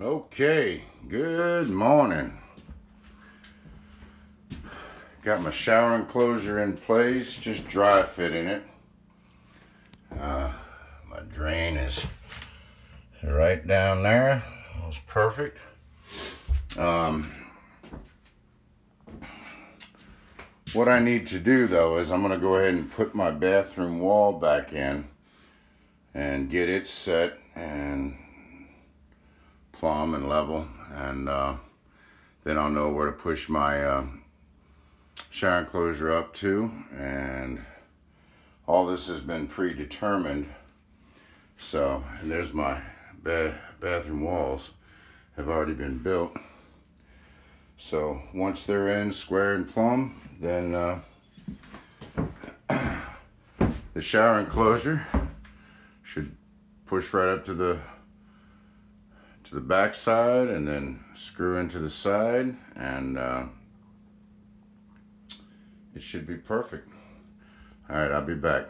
Okay, good morning. Got my shower enclosure in place, just dry fitting it. Uh, my drain is right down there. It's perfect. Um, what I need to do though is I'm going to go ahead and put my bathroom wall back in and get it set and plumb and level and uh, then I'll know where to push my uh, shower enclosure up to and all this has been predetermined. So and there's my ba bathroom walls have already been built. So once they're in square and plumb then uh, the shower enclosure should push right up to the to the back side and then screw into the side and uh, it should be perfect. All right, I'll be back.